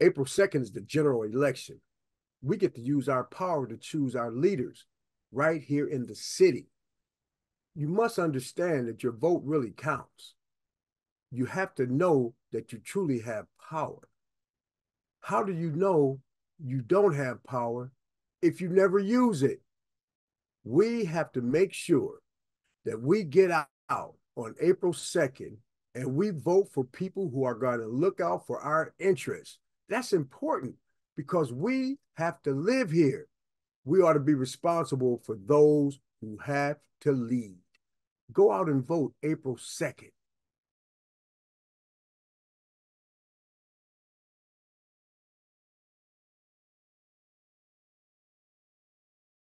April 2nd is the general election. We get to use our power to choose our leaders right here in the city. You must understand that your vote really counts. You have to know that you truly have power. How do you know you don't have power if you never use it? We have to make sure that we get out on April 2nd and we vote for people who are going to look out for our interests. That's important because we have to live here. We ought to be responsible for those who have to lead. Go out and vote April 2nd.